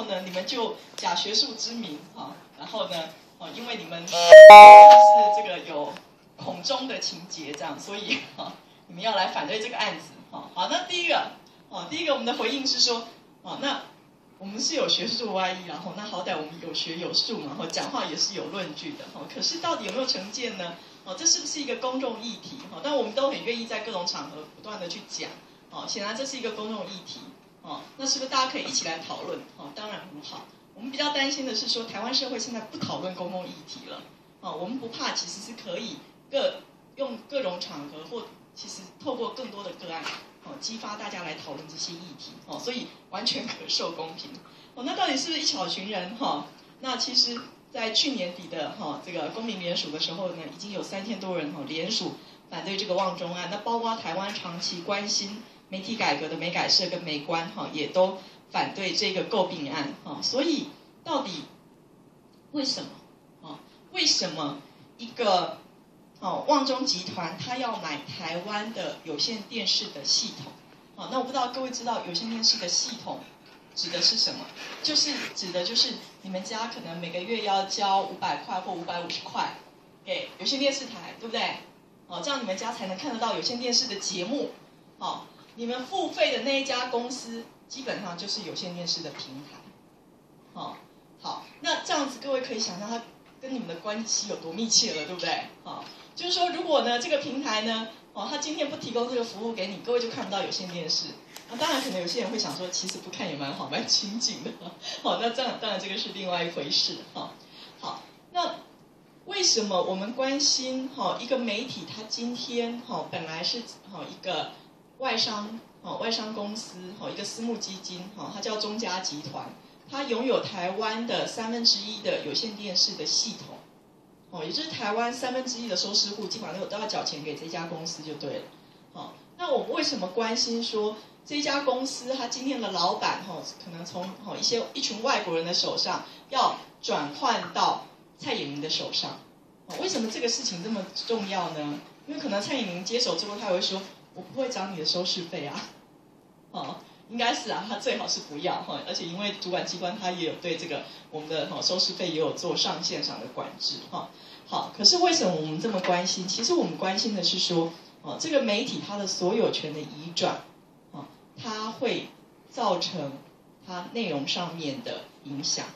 后呢，你们就假学术之名哈，然后呢，哦，因为你们是这个有孔中的情节这样，所以哈，你们要来反对这个案子哈。好，那第一个，哦，第一个我们的回应是说，哦，那我们是有学术外衣，然后那好歹我们有学有术嘛，然后讲话也是有论据的哈。可是到底有没有成见呢？哦，这是不是一个公众议题？哈，但我们都很愿意在各种场合不断的去讲。哦，显然这是一个公众议题。哦，那是不是大家可以一起来讨论？哦，当然很好。我们比较担心的是说，台湾社会现在不讨论公共议题了。哦，我们不怕，其实是可以各用各种场合，或其实透过更多的个案，哦，激发大家来讨论这些议题。哦，所以完全可受公平。哦，那到底是不是一小群人？哈，那其实，在去年底的哈这个公民联署的时候呢，已经有三千多人哈联署反对这个旺中案。那包括台湾长期关心。媒体改革的美改社跟美观哈也都反对这个诟病案哈，所以到底为什么啊？为什么一个哦旺中集团他要买台湾的有线电视的系统？好，那我不知道各位知道有线电视的系统指的是什么？就是指的就是你们家可能每个月要交五百块或五百五十块给有线电视台，对不对？哦，这样你们家才能看得到有线电视的节目，好。你们付费的那一家公司，基本上就是有线电视的平台，好，好，那这样子各位可以想象它跟你们的关系有多密切了，对不对？好，就是说如果呢这个平台呢，哦，他今天不提供这个服务给你，各位就看不到有线电视。那当然可能有些人会想说，其实不看也蛮好，蛮清静的。好，那这样当然这个是另外一回事。哈，好，那为什么我们关心哈一个媒体，它今天哈本来是哈一个。外商哦，外商公司哦，一个私募基金哈，它叫中嘉集团，它拥有台湾的三分之一的有线电视的系统，哦，也就是台湾三分之一的收视户基本上都都要缴钱给这家公司就对了，好，那我们为什么关心说这家公司它今天的老板哈，可能从哦一些一群外国人的手上要转换到蔡衍明的手上，为什么这个事情这么重要呢？因为可能蔡衍明接手之后，他会说。我不会涨你的收视费啊，哦，应该是啊，他最好是不要哈，而且因为主管机关他也有对这个我们的哈收视费也有做上限上的管制哈。好，可是为什么我们这么关心？其实我们关心的是说，哦，这个媒体它的所有权的移转，啊，它会造成它内容上面的影响，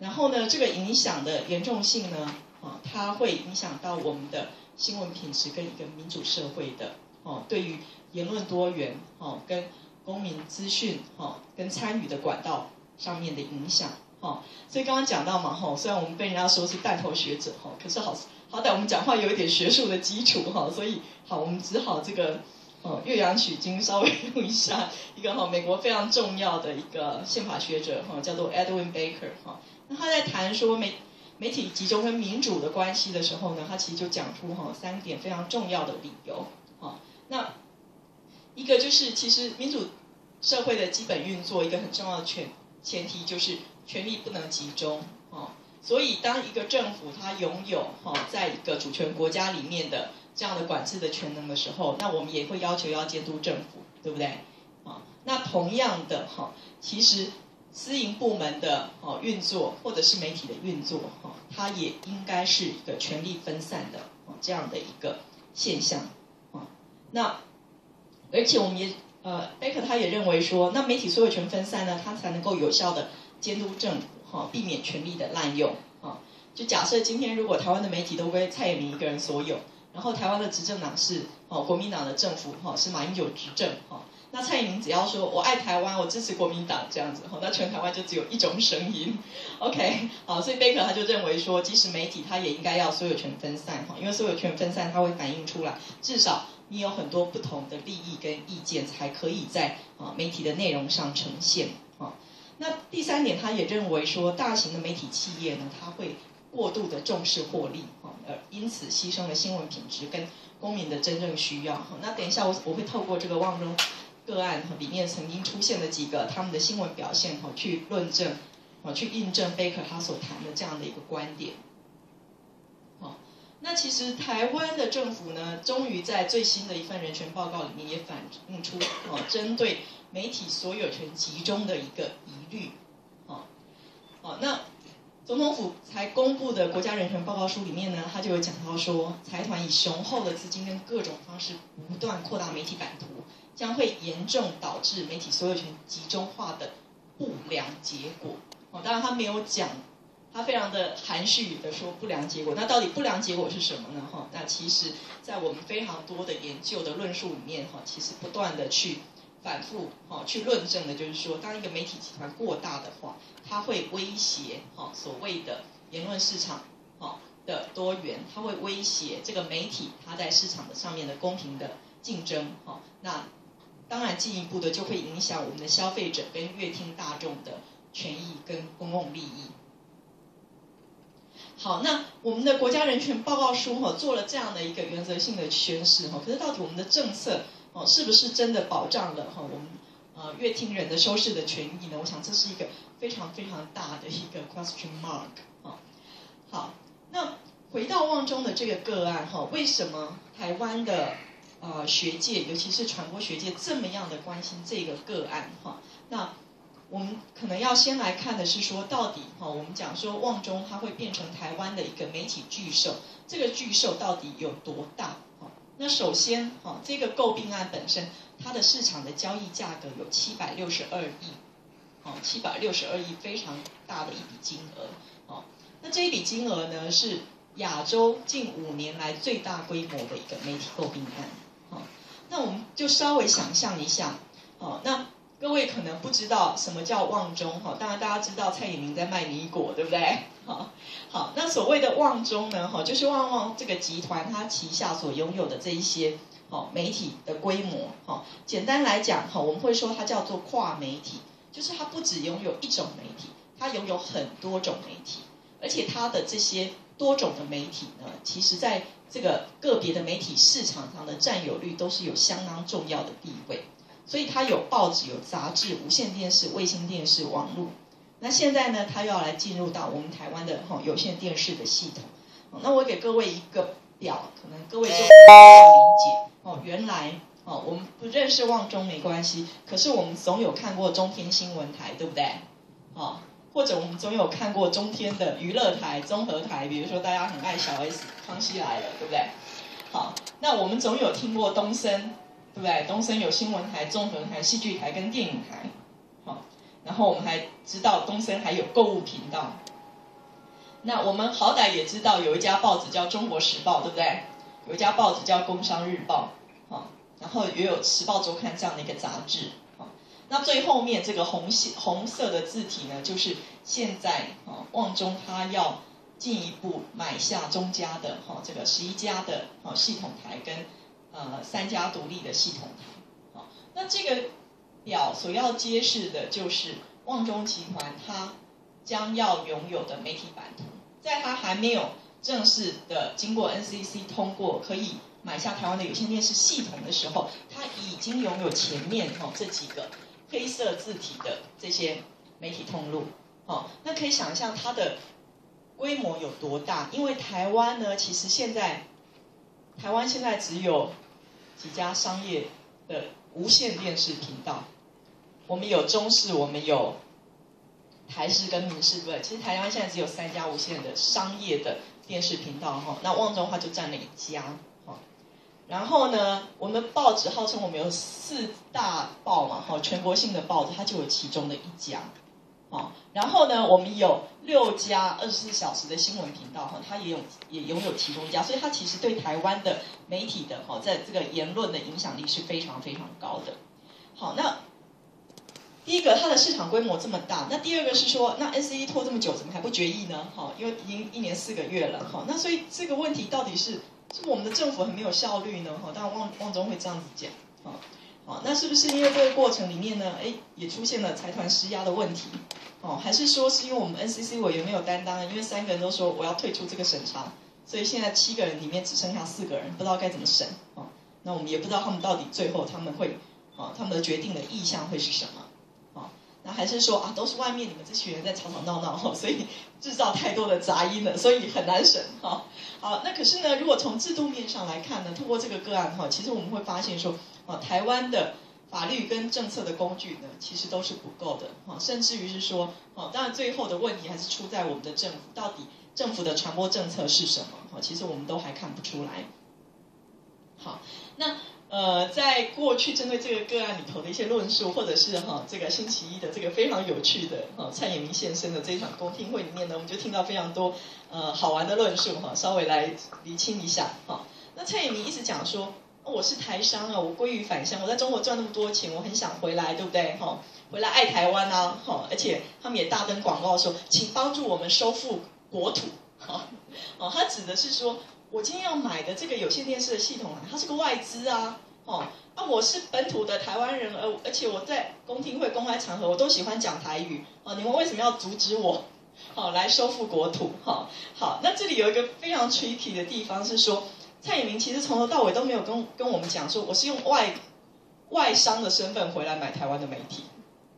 然后呢，这个影响的严重性呢，啊，它会影响到我们的新闻品质跟一个民主社会的。哦，对于言论多元，哦，跟公民资讯，哦，跟参与的管道上面的影响，哦，所以刚刚讲到嘛，哈，虽然我们被人家说是带头学者，哈，可是好好歹我们讲话有一点学术的基础，哈，所以好，我们只好这个，哦，岳阳取经，稍微 用一下一个哈，美国非常重要的一个宪法学者，哈，叫做 Edwin Baker，哈，那他在谈说媒媒体集中跟民主的关系的时候呢，他其实就讲出哈三点非常重要的理由，那一个就是，其实民主社会的基本运作，一个很重要的前前提就是权力不能集中，哦，所以当一个政府它拥有哈，在一个主权国家里面的这样的管制的权能的时候，那我们也会要求要监督政府，对不对？啊，那同样的哈，其实私营部门的哦运作，或者是媒体的运作，哈，它也应该是一个权力分散的哦这样的一个现象。那，而且我们也呃，贝克他也认为说，那媒体所有权分散呢，他才能够有效的监督政府哈，避免权力的滥用啊。就假设今天如果台湾的媒体都归蔡英文一个人所有，然后台湾的执政党是哦国民党的政府哈，是马英九执政哈。那蔡英文只要说我爱台湾，我支持国民党这样子，哈，那全台湾就只有一种声音，OK，好，所以贝克他就认为说，即使媒体他也应该要所有权分散，哈，因为所有权分散，它会反映出来，至少你有很多不同的利益跟意见，才可以在啊媒体的内容上呈现，啊，那第三点，他也认为说，大型的媒体企业呢，它会过度的重视获利，哈，而因此牺牲了新闻品质跟公民的真正需要，哈，那等一下我我会透过这个望中。个案里面曾经出现的几个他们的新闻表现哈，去论证，啊，去印证贝克他所谈的这样的一个观点。好，那其实台湾的政府呢，终于在最新的一份人权报告里面也反映出，哦，针对媒体所有权集中的一个疑虑，哦，总统府才公布的国家人权报告书里面呢，他就有讲到说，财团以雄厚的资金跟各种方式不断扩大媒体版图，将会严重导致媒体所有权集中化的不良结果。哦，当然他没有讲，他非常的含蓄的说不良结果。那到底不良结果是什么呢？哈，那其实在我们非常多的研究的论述里面，哈，其实不断的去。反复哈去论证的，就是说，当一个媒体集团过大的话，它会威胁哈所谓的言论市场哈的多元，它会威胁这个媒体它在市场的上面的公平的竞争哈。那当然进一步的就会影响我们的消费者跟乐听大众的权益跟公共利益。好，那我们的国家人权报告书哈做了这样的一个原则性的宣示哈，可是到底我们的政策？哦，是不是真的保障了哈我们呃乐听人的收视的权益呢？我想这是一个非常非常大的一个 question mark 啊。好，那回到望中的这个个案哈，为什么台湾的呃学界，尤其是传播学界这么样的关心这个个案哈？那我们可能要先来看的是说，到底哈我们讲说旺中它会变成台湾的一个媒体巨兽，这个巨兽到底有多大？哈那首先，哈，这个购并案本身，它的市场的交易价格有七百六十二亿，哦，七百六十二亿，非常大的一笔金额，哦，那这一笔金额呢，是亚洲近五年来最大规模的一个媒体购并案，哦，那我们就稍微想象一下，哦，那。各位可能不知道什么叫旺中哈，当然大家知道蔡衍明在卖米果，对不对？好，好，那所谓的旺中呢，哈，就是旺旺这个集团它旗下所拥有的这一些哦媒体的规模，哈，简单来讲哈，我们会说它叫做跨媒体，就是它不只拥有一种媒体，它拥有很多种媒体，而且它的这些多种的媒体呢，其实在这个个别的媒体市场上的占有率都是有相当重要的地位。所以它有报纸、有杂志、无线电视、卫星电视、网络。那现在呢，它又要来进入到我们台湾的哈有线电视的系统。那我给各位一个表，可能各位就比较理解哦。原来哦，我们不认识旺中没关系，可是我们总有看过中天新闻台，对不对？哦，或者我们总有看过中天的娱乐台、综合台，比如说大家很爱小 S、康熙来了，对不对？好，那我们总有听过东森。对不对？东森有新闻台、综合台、戏剧台跟电影台，好，然后我们还知道东森还有购物频道。那我们好歹也知道有一家报纸叫《中国时报》，对不对？有一家报纸叫《工商日报》，好，然后也有《时报周刊》这样的一个杂志，那最后面这个红系红色的字体呢，就是现在啊，旺中他要进一步买下中家的哈这个十一家的哈系统台跟。呃，三家独立的系统台，好，那这个表所要揭示的就是旺中集团它将要拥有的媒体版图，在它还没有正式的经过 NCC 通过可以买下台湾的有线电视系统的时候，它已经拥有前面哈这几个黑色字体的这些媒体通路，好，那可以想象它的规模有多大？因为台湾呢，其实现在。台湾现在只有几家商业的无线电视频道，我们有中视，我们有台视跟民视，对其实台湾现在只有三家无线的商业的电视频道哈。那旺中话就占了一家。然后呢，我们报纸号称我们有四大报嘛哈，全国性的报纸它就有其中的一家。好，然后呢，我们有六家二十四小时的新闻频道，哈，它也有也拥有其中一家，所以它其实对台湾的媒体的哈，在这个言论的影响力是非常非常高的。好，那第一个它的市场规模这么大，那第二个是说，那 S E 拖这么久，怎么还不决议呢？哈，因为已经一年四个月了，哈，那所以这个问题到底是是我们的政府很没有效率呢？哈，当然旺旺中会这样子讲，哈。哦，那是不是因为这个过程里面呢，哎，也出现了财团施压的问题？哦，还是说是因为我们 NCC 委员没有担当？因为三个人都说我要退出这个审查，所以现在七个人里面只剩下四个人，不知道该怎么审。哦，那我们也不知道他们到底最后他们会，哦，他们的决定的意向会是什么？还是说啊，都是外面你们这群人在吵吵闹闹，哈，所以制造太多的杂音了，所以很难审。哈，好，那可是呢，如果从制度面上来看呢，通过这个个案，哈，其实我们会发现说。台湾的法律跟政策的工具呢，其实都是不够的哈，甚至于是说，哦，当然最后的问题还是出在我们的政府，到底政府的传播政策是什么？哈，其实我们都还看不出来。好，那呃，在过去针对这个个案里头的一些论述，或者是哈这个星期一的这个非常有趣的哈蔡衍明现身的这一场公听会里面呢，我们就听到非常多呃好玩的论述哈，稍微来厘清一下哈。那蔡衍明一直讲说。我是台商啊，我归于返乡，我在中国赚那么多钱，我很想回来，对不对？哈，回来爱台湾啊，哈，而且他们也大登广告说，请帮助我们收复国土，哈，哦，他指的是说，我今天要买的这个有线电视的系统啊，它是个外资啊，哦，那我是本土的台湾人，而而且我在公听会、公开场合，我都喜欢讲台语，哦，你们为什么要阻止我，好来收复国土？哈，好，那这里有一个非常 tricky 的地方是说。蔡衍明其实从头到尾都没有跟跟我们讲说，我是用外外商的身份回来买台湾的媒体，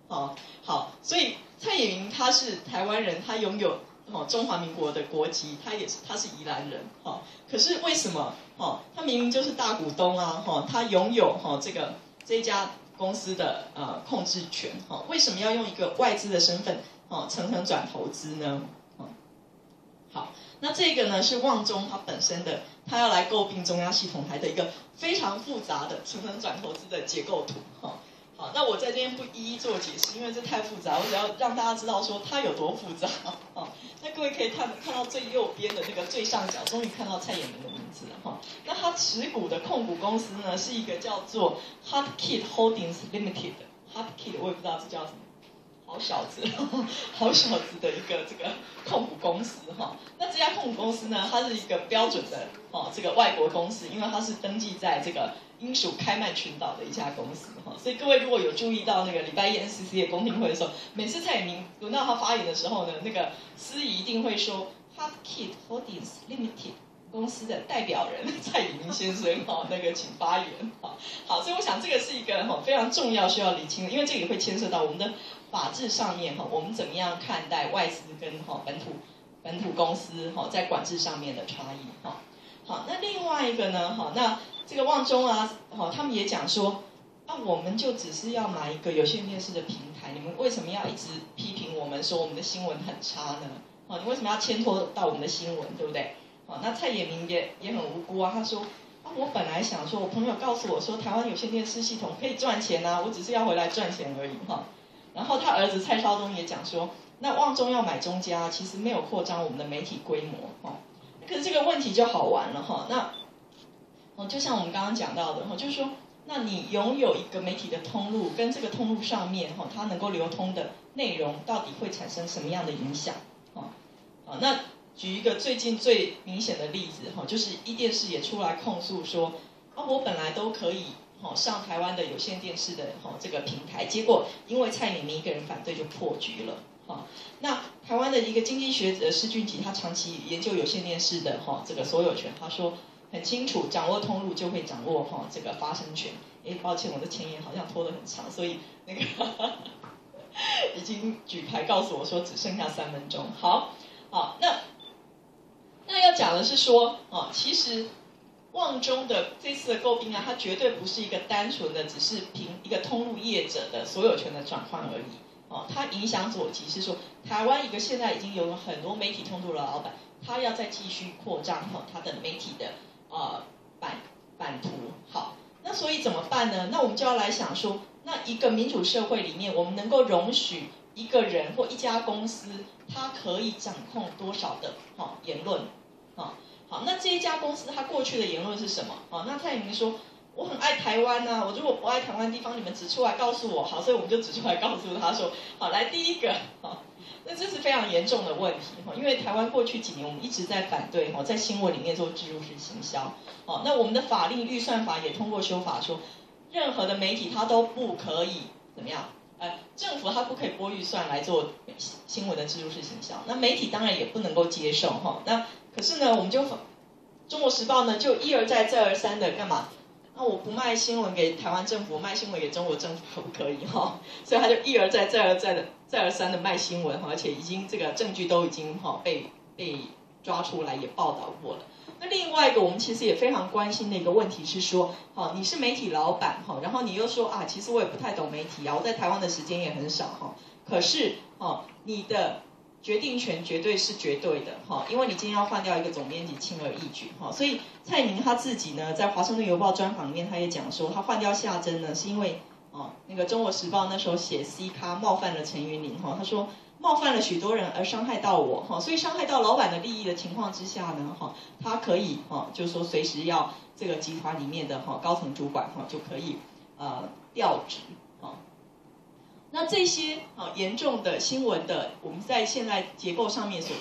好，好，所以蔡衍明他是台湾人，他拥有哦中华民国的国籍，他也是他是宜兰人，哈，可是为什么哦他明明就是大股东啊，哈，他拥有哈这个这家公司的呃控制权，哈，为什么要用一个外资的身份哦层层转投资呢？好，那这个呢是旺中他本身的，他要来诟病中央系统台的一个非常复杂的层层转投资的结构图。哈，那我在这边不一一做解释，因为这太复杂，我只要让大家知道说它有多复杂。哈，那各位可以看看到最右边的那个最上角，终于看到蔡衍明的名字了。哈，那他持股的控股公司呢是一个叫做 Hot Kid Holdings Limited。Hot Kid 我也不知道这叫什么。好小子，好小子的一个这个控股公司哈。那这家控股公司呢，它是一个标准的哦，这个外国公司，因为它是登记在这个英属开曼群岛的一家公司哈。所以各位如果有注意到那个礼拜一 NCC 的公听会的时候，每次蔡明轮到他发言的时候呢，那个司仪一定会说 h a r Kid Holdings Limited。公司的代表人蔡以明先生，哈，那个请发言，哈，好，所以我想这个是一个哈非常重要需要理清的，因为这里会牵涉到我们的法制上面，哈，我们怎么样看待外资跟哈本土本土公司，哈，在管制上面的差异，哈，好，那另外一个呢，哈，那这个旺中啊，哈，他们也讲说，那我们就只是要买一个有线电视的平台，你们为什么要一直批评我们说我们的新闻很差呢？哦，你为什么要牵拖到我们的新闻，对不对？哦那蔡衍明也也很无辜啊，他说啊，我本来想说，我朋友告诉我说，台湾有线电视系统可以赚钱啊，我只是要回来赚钱而已哈。然后他儿子蔡少东也讲说，那旺中要买中家，其实没有扩张我们的媒体规模哦。可是这个问题就好玩了哈，那哦，就像我们刚刚讲到的哈，就是说，那你拥有一个媒体的通路，跟这个通路上面哈，它能够流通的内容，到底会产生什么样的影响？啊，啊，那。举一个最近最明显的例子哈，就是一电视也出来控诉说，啊，我本来都可以哈上台湾的有线电视的哈这个平台，结果因为蔡明明一个人反对就破局了哈。那台湾的一个经济学者施俊吉，他长期研究有线电视的哈这个所有权，他说很清楚，掌握通路就会掌握哈这个发声权。哎，抱歉，我的前言好像拖得很长，所以那个 已经举牌告诉我说只剩下三分钟。好，好，那。那要讲的是说，哦，其实旺中的这次的诟病啊，它绝对不是一个单纯的只是凭一个通路业者的所有权的转换而已，哦，它影响所及是说，台湾一个现在已经有很多媒体通路的老板，他要再继续扩张哈他的媒体的呃版版图，好，那所以怎么办呢？那我们就要来想说，那一个民主社会里面，我们能够容许一个人或一家公司？他可以掌控多少的哈言论，啊好，那这一家公司他过去的言论是什么？啊，那蔡英文说我很爱台湾呐，我如果不爱台湾地方，你们指出来告诉我，好，所以我们就指出来告诉他说，好，来第一个，啊，这是非常严重的问题哈，因为台湾过去几年我们一直在反对哈，在新闻里面做植入式行销，哦，那我们的法令预算法也通过修法说，任何的媒体它都不可以怎么样？呃，政府它不可以拨预算来做新闻的植入式行销，那媒体当然也不能够接受哈。那可是呢，我们就中国时报呢就一而再再而三的干嘛？那我不卖新闻给台湾政府，卖新闻给中国政府可不可以哈？所以他就一而再再而再的再而三的卖新闻，而且已经这个证据都已经哈被被抓出来也报道过了。那另外一个我们其实也非常关心的一个问题是说，好，你是媒体老板哈，然后你又说啊，其实我也不太懂媒体啊，我在台湾的时间也很少哈，可是哦，你的决定权绝对是绝对的哈，因为你今天要换掉一个总编辑，轻而易举哈，所以蔡明他自己呢，在华盛顿邮报专访里面，他也讲说，他换掉夏珍呢，是因为哦，那个中国时报那时候写 C 咖冒犯了陈云林哈，他说。冒犯了许多人而伤害到我哈，所以伤害到老板的利益的情况之下呢哈，他可以哈，就是说随时要这个集团里面的哈高层主管哈就可以呃调职。那这些哦严重的新闻的，我们在现在结构上面所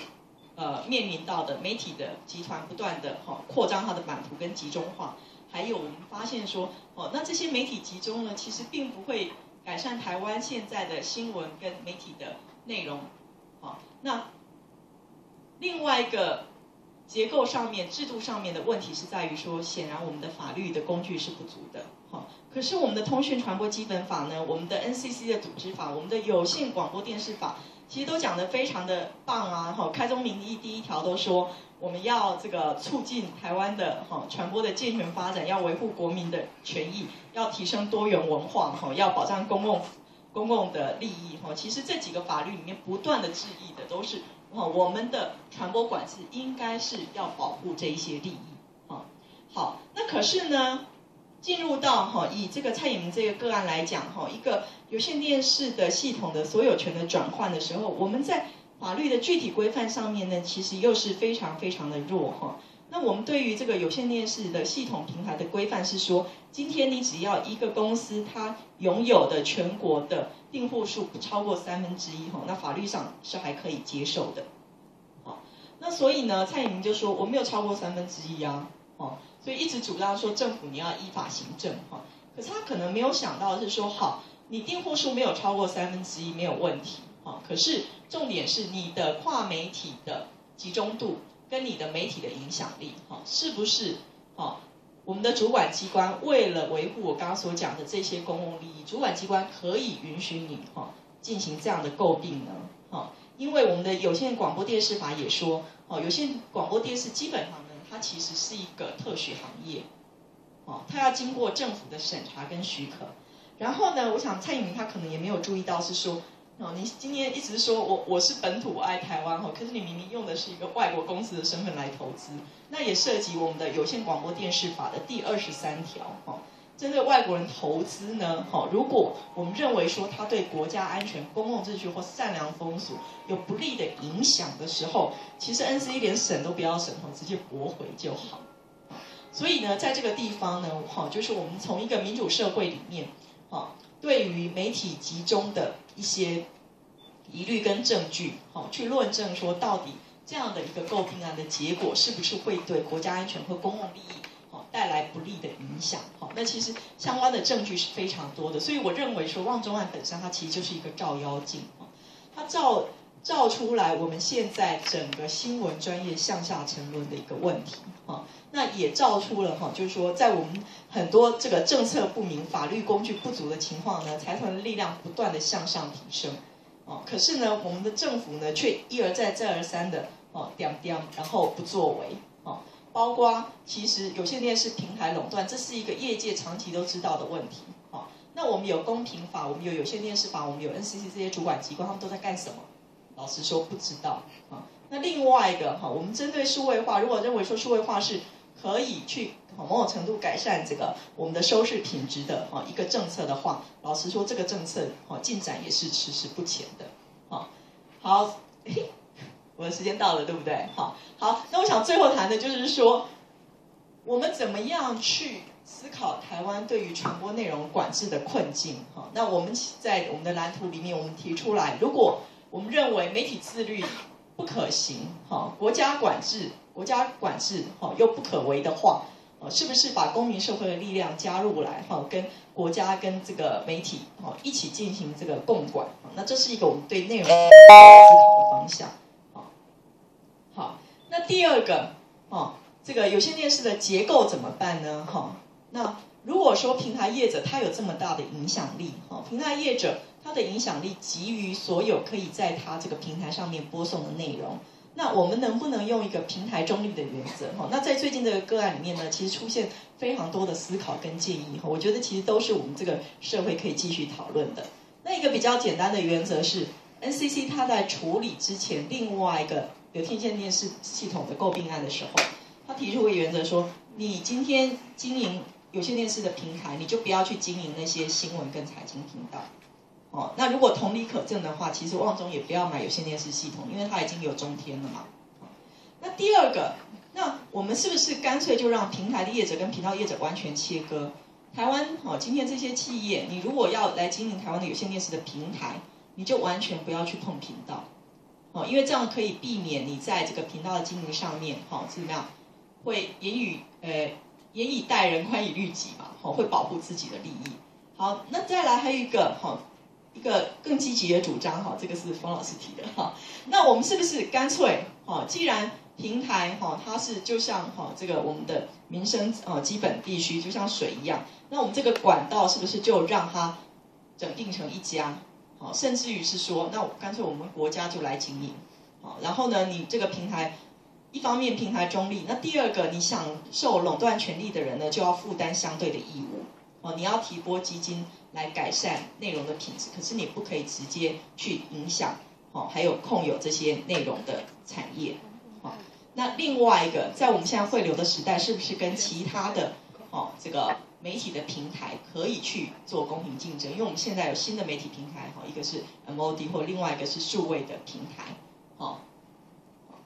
呃面临到的媒体的集团不断的哈扩张它的版图跟集中化，还有我们发现说哦，那这些媒体集中呢，其实并不会改善台湾现在的新闻跟媒体的。内容，好，那另外一个结构上面、制度上面的问题是在于说，显然我们的法律的工具是不足的，好，可是我们的通讯传播基本法呢，我们的 NCC 的组织法，我们的有线广播电视法，其实都讲得非常的棒啊，哈，开宗明义第一条都说我们要这个促进台湾的哈传播的健全发展，要维护国民的权益，要提升多元文化，哈，要保障公共。公共的利益哈，其实这几个法律里面不断的质疑的都是哈，我们的传播管制应该是要保护这一些利益哈。好，那可是呢，进入到哈以这个蔡英文这个个案来讲哈，一个有线电视的系统的所有权的转换的时候，我们在法律的具体规范上面呢，其实又是非常非常的弱哈。那我们对于这个有线电视的系统平台的规范是说，今天你只要一个公司它拥有的全国的订户数不超过三分之一哈，那法律上是还可以接受的。好，那所以呢，蔡英文就说我没有超过三分之一啊，哦，所以一直主张说政府你要依法行政哈。可是他可能没有想到是说，好，你订户数没有超过三分之一没有问题，哈，可是重点是你的跨媒体的集中度。跟你的媒体的影响力，哈，是不是？哈，我们的主管机关为了维护我刚刚所讲的这些公共利益，主管机关可以允许你，哈，进行这样的诟病呢？哈，因为我们的有线广播电视法也说，哦，有线广播电视基本上呢，它其实是一个特许行业，哦，它要经过政府的审查跟许可。然后呢，我想蔡英文他可能也没有注意到是说。哦，你今天一直说我我是本土爱台湾哈，可是你明明用的是一个外国公司的身份来投资，那也涉及我们的有线广播电视法的第二十三条哈，针对外国人投资呢，哈，如果我们认为说他对国家安全、公共秩序或善良风俗有不利的影响的时候，其实 N C 连审都不要审哈，直接驳回就好。所以呢，在这个地方呢，哈，就是我们从一个民主社会里面，好。对于媒体集中的一些疑虑跟证据，好去论证说到底这样的一个诟病案的结果是不是会对国家安全和公共利益好带来不利的影响？好，那其实相关的证据是非常多的，所以我认为说望中案本身它其实就是一个照妖镜，它照照出来我们现在整个新闻专业向下沉沦的一个问题，啊。那也照出了哈，就是说，在我们很多这个政策不明、法律工具不足的情况呢，财团的力量不断的向上提升，哦，可是呢，我们的政府呢，却一而再、再而三的哦，点点，然后不作为，哦，包括其实有线电视平台垄断，这是一个业界长期都知道的问题，哦，那我们有公平法，我们有有线电视法，我们有 NCC 这些主管机关，他们都在干什么？老实说不知道，啊，那另外一个哈，我们针对数位化，如果认为说数位化是可以去某种程度改善这个我们的收视品质的哈一个政策的话，老实说，这个政策哈进展也是迟迟不前的。好，好，我的时间到了，对不对？好，好，那我想最后谈的就是说，我们怎么样去思考台湾对于传播内容管制的困境？哈，那我们在我们的蓝图里面，我们提出来，如果我们认为媒体自律不可行，哈，国家管制。国家管制哈又不可为的话，哦，是不是把公民社会的力量加入来哈，跟国家跟这个媒体哈一起进行这个共管？那这是一个我们对内容思考的方向。好，好，那第二个哦，这个有线电视的结构怎么办呢？哈，那如果说平台业者他有这么大的影响力，哈，平台业者他的影响力基于所有可以在他这个平台上面播送的内容。那我们能不能用一个平台中立的原则？哈，那在最近这个个案里面呢，其实出现非常多的思考跟建议。哈，我觉得其实都是我们这个社会可以继续讨论的。那一个比较简单的原则是，NCC 它在处理之前另外一个有天线电视系统的诟病案的时候，他提出一个原则说，你今天经营有线电视的平台，你就不要去经营那些新闻跟财经频道。哦，那如果同理可证的话，其实旺中也不要买有线电视系统，因为它已经有中天了嘛。那第二个，那我们是不是干脆就让平台的业者跟频道业者完全切割？台湾哦，今天这些企业，你如果要来经营台湾的有线电视的平台，你就完全不要去碰频道，哦，因为这样可以避免你在这个频道的经营上面，哈，怎么样，会严以呃严以待人，宽以律己嘛，好，会保护自己的利益。好，那再来还有一个，哈。一个更积极的主张哈，这个是冯老师提的哈。那我们是不是干脆哈，既然平台哈它是就像哈这个我们的民生啊基本必须就像水一样，那我们这个管道是不是就让它整定成一家？好，甚至于是说，那干脆我们国家就来经营。好，然后呢，你这个平台一方面平台中立，那第二个你享受垄断权利的人呢，就要负担相对的义务。哦，你要提拨基金来改善内容的品质，可是你不可以直接去影响，哦，还有控有这些内容的产业，好，那另外一个，在我们现在汇流的时代，是不是跟其他的，哦，这个媒体的平台可以去做公平竞争？因为我们现在有新的媒体平台，哈，一个是 MOD，或另外一个是数位的平台，好，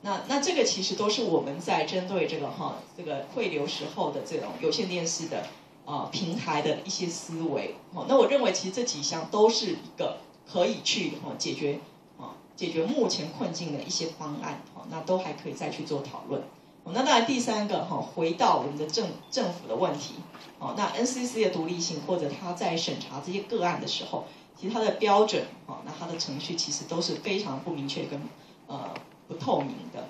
那那这个其实都是我们在针对这个哈，这个汇流时候的这种有线电视的。啊，平台的一些思维，好，那我认为其实这几项都是一个可以去哈解决啊解决目前困境的一些方案，哦，那都还可以再去做讨论。哦那当然第三个哈，回到我们的政政府的问题，哦，那 NCC 的独立性或者他在审查这些个案的时候，其实它的标准哦，那它的程序其实都是非常不明确跟呃不透明的。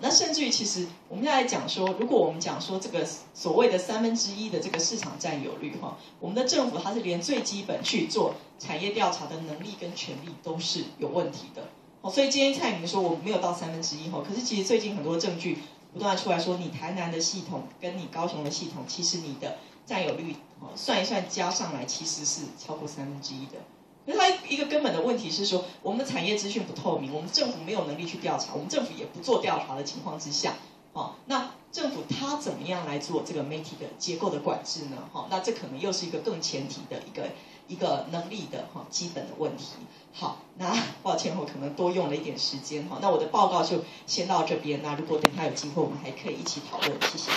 那甚至于其实我们现在讲说，如果我们讲说这个所谓的三分之一的这个市场占有率哈，我们的政府它是连最基本去做产业调查的能力跟权力都是有问题的。哦，所以今天蔡明说我没有到三分之一哈，可是其实最近很多证据不断出来说，你台南的系统跟你高雄的系统，其实你的占有率哦算一算加上来其实是超过三分之一的。那它一个根本的问题是说，我们的产业资讯不透明，我们政府没有能力去调查，我们政府也不做调查的情况之下，哦，那政府它怎么样来做这个媒体的结构的管制呢？哈，那这可能又是一个更前提的一个一个能力的哈基本的问题。好，那抱歉我可能多用了一点时间哈，那我的报告就先到这边。那如果等下有机会，我们还可以一起讨论。谢谢。